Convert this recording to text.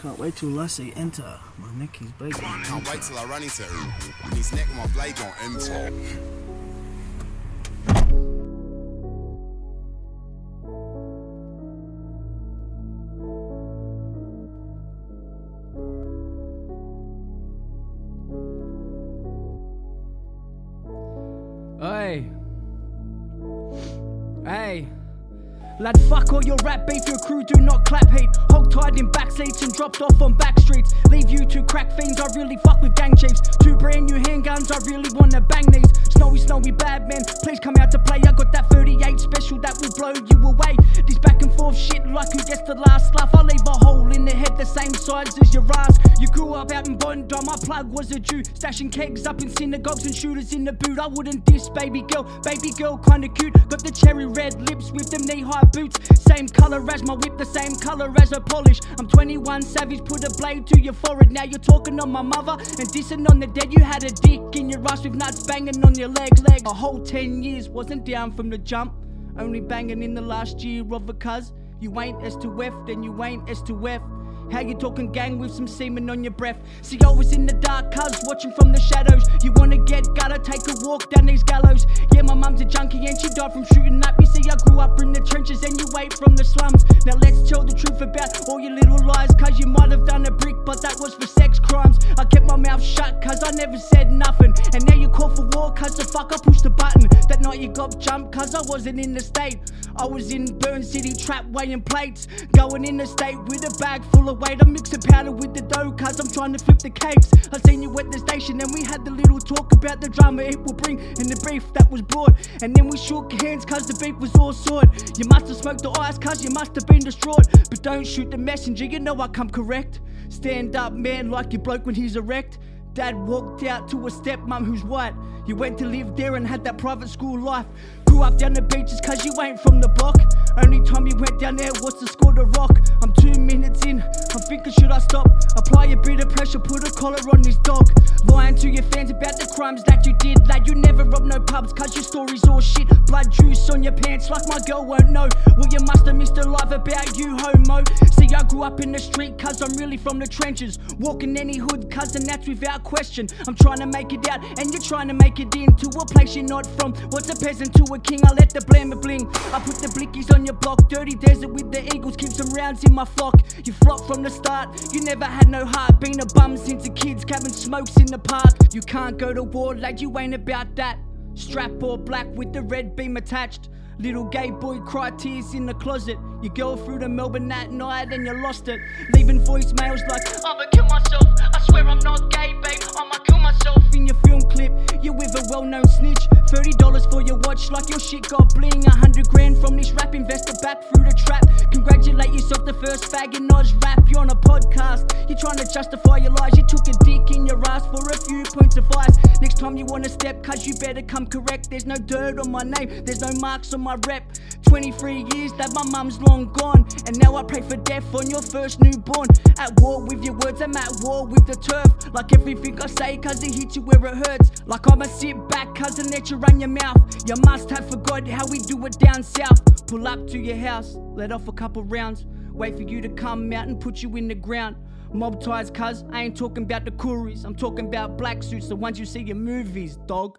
Can't wait till Lassie enter. My neck is breaking. Can't wait till I run into him. And his neck my blade gon' enter. Hey. Hey. Lad, fuck all your rap beef, your crew do not clap hate. Hog tied in back seats and dropped off on back streets. Leave you two crack fiends, I really fuck with gang chiefs. Two brand new handguns, I really wanna bang these. Snowy, snowy bad man, please come out to play. I got that 38 special that will blow you away. This back and forth shit, like who gets the last laugh. I leave a hole in the head the same size as your ass. Grew up out in Bondi, my plug was a Jew. Stashing kegs up in synagogues and shooters in the boot. I wouldn't diss baby girl, baby girl kinda cute. Got the cherry red lips with them knee high boots. Same color as my whip, the same color as her polish. I'm 21 savage, put a blade to your forehead. Now you're talking on my mother and dissing on the dead. You had a dick in your ass with nuts banging on your leg, leg. A whole 10 years wasn't down from the jump. Only banging in the last year of a cuz. You ain't S to F, then you ain't S to F. How you talking gang with some semen on your breath? See, I was in the dark, cuz watching from the shadows. You wanna get gotta take a walk down these gallows. Yeah, my mum's a junkie and she died from shooting up. You see, I grew up in the trenches and you ate from the slums. Now let's tell the truth about all your little lies, cuz you might have done a brick, but that was for sex crimes. I kept my mouth shut, cuz I never said nothing. And now you call for war, cuz the fuck I pushed the button. That night you got jumped, cuz I wasn't in the state. I was in Burn City, trap weighing plates. Going in the state with a bag full of weight. I'm mixing powder with the dough, cuz I'm trying to flip the cakes. I seen you at the station and we had the little talk about the drama it will bring and the beef that was brought. And then we shook hands, cuz the beef was all sort. You must have smoked the ice, cuz you must have been distraught. But don't shoot the messenger, you know I come correct. Stand up, man, like your bloke when he's erect. Dad walked out to a stepmom who's white. You went to live there and had that private school life. Grew up down the beaches cause you ain't from the block. Only time you went down there was to score the rock. I'm two minutes in, thinking should I stop? Apply a bit of pressure, put a collar on this dog. Lying to your fans about the crimes that you did. Lad, you never robbed no pubs cause your story's all shit. Blood juice on your pants like my girl won't know. Well, you must have missed a life about you, homo. See, I grew up in the street cause I'm really from the trenches. Walking any hood cuz and that's without question. I'm trying to make it out and you're trying to make it into a place you're not from. What's a peasant to a king? I let the blame bling. I put the blickies on your block. Dirty desert with the eagles, keep some rounds in my flock. You flocked from the start, you never had no heart. Been a bum since a kid's cabin smokes in the park. You can't go to war, lad, you ain't about that. Strap all black with the red beam attached. Little gay boy cried tears in the closet. Your girl flew to Melbourne that night and you lost it. Leaving voicemails like, I'ma kill myself. I swear I'm not gay, babe. I'ma kill myself. In your film clip, you're with a well known snitch. $30 for your watch, like your shit got blitzed. 100 grand from this rap, investor back through the trap. Congratulate yourself, the first fag in Oz rap. You're on a podcast, you're trying to justify your lies. You took a dick in your ass for a few points of ice. Next time you wanna step, cuz you better come correct. There's no dirt on my name, there's no marks on my rep. 23 years that my mum's long gone, and now I pray for death on your first newborn. At war with your words, I'm at war with the turf. Like everything I say, cuz it hits you where it hurts. Like I'ma sit back, cuz and let you run your mouth. You must have forgot how we do it down south. Pull up to your house, let off a couple rounds. Wait for you to come out and put you in the ground. Mob ties, cuz I ain't talking about the couriers. I'm talking about black suits, the ones you see in movies, dog.